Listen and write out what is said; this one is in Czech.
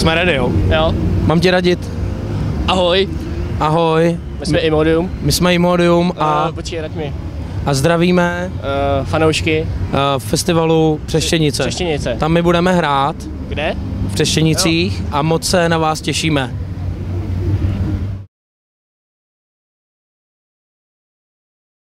Jsme ready, jo? Jo. Mám tě radit? Ahoj, Ahoj, my jsme Imodium. my jsme Imodium a, Uh, počkej, rad mi. a zdravíme Uh, fanoušky. uh, festivalu Přeštěnice. Přeštěnice. Tam my budeme hrát Kde? v Přeštěnicích a moc se na vás těšíme.